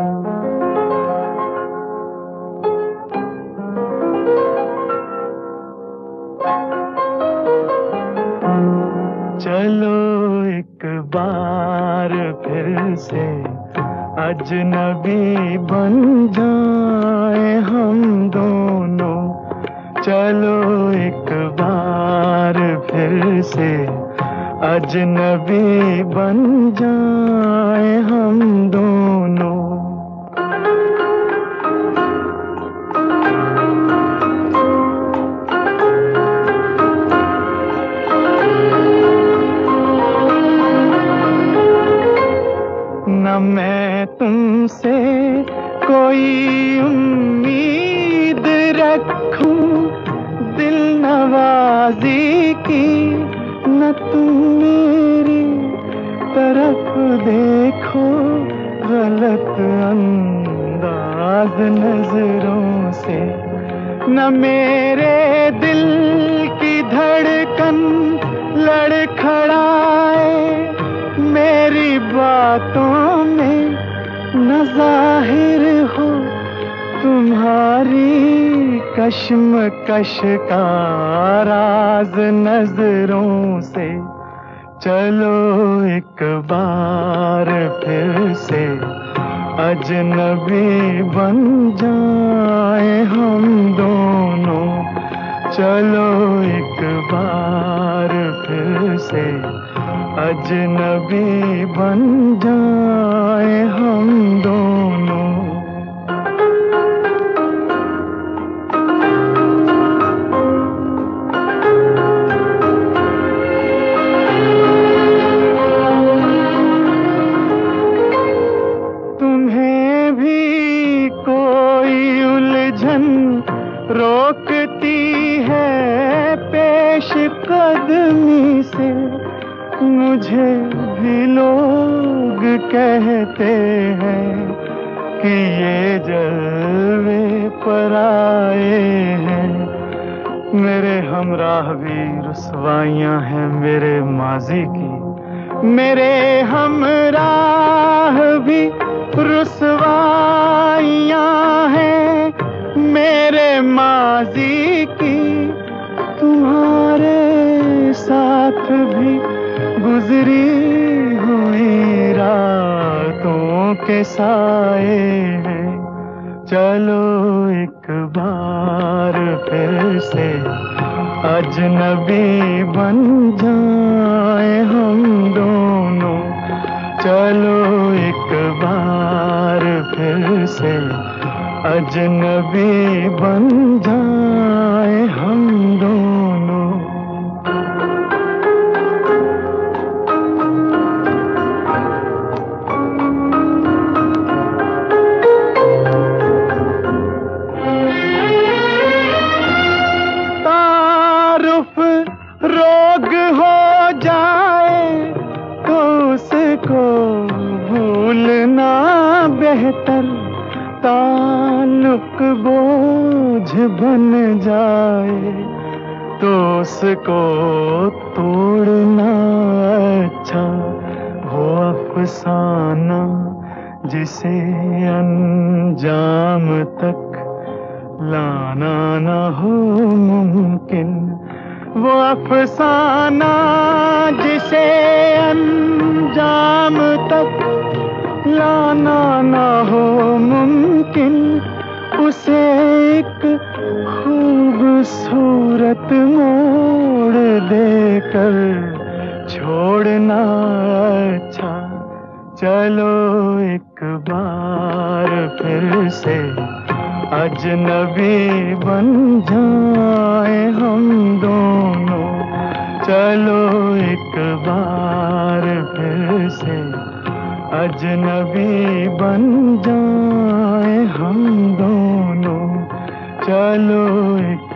चलो एक बार फिर से अजनबी बन जाए हम दोनों। चलो एक बार फिर से अजनबी बन जाए हम दोनों। मैं तुमसे कोई उम्मीद रखूँ। दिल नवाजी की, न तुम मेरी तरफ़ देखो। गलत अंदाज नज़रों से, न मेरे दिल कश्म कश का राज नज़रों से। चलो एक बार फिर से। अजनबी बन जाए हम दोनों। चलो एक बार फिर से। अजनबी बन जाए हम दोनों। मुझे भी लोग कहते हैं कि ये जलवे पर आए हैं। मेरे हमराह भी रसवाइयाँ हैं मेरे माजी की। मेरे हमराह भी रुसवाइयाँ के साए हैं। चलो एक बार फिर से अजनबी बन जाए हम दोनों। चलो एक बार फिर से अजनबी बन जाए हम दोनों। उसको भूलना बेहतर ताल्लुक बोझ बन जाए तो उसको तोड़ना अच्छा वो अफसाना जिसे अंजाम तक लाना न हो मुमकिन, वो अफसाना जिसे तक लाना न हो मुमकिन, उसे एक खूबसूरत मोड़ देकर छोड़ना अच्छा। चलो एक बार फिर से अजनबी बन जाए हम दोनों। चलो एक बार फिर से अजनबी बन जाए हम दोनों। चलो एक